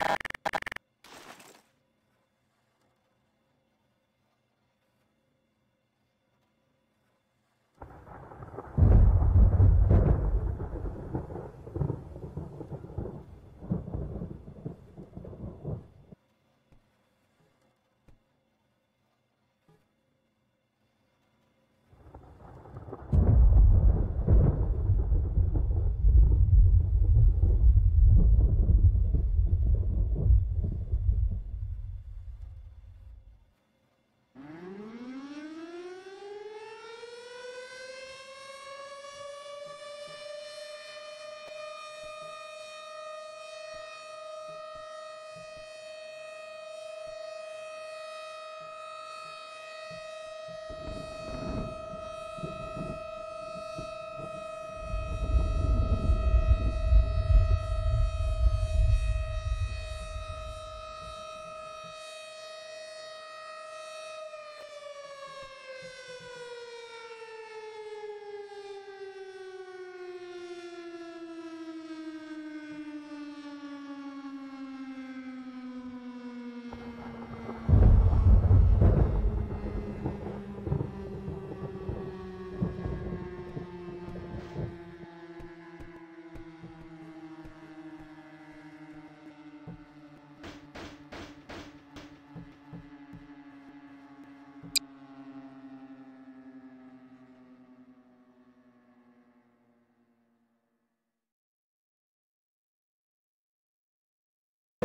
you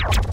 you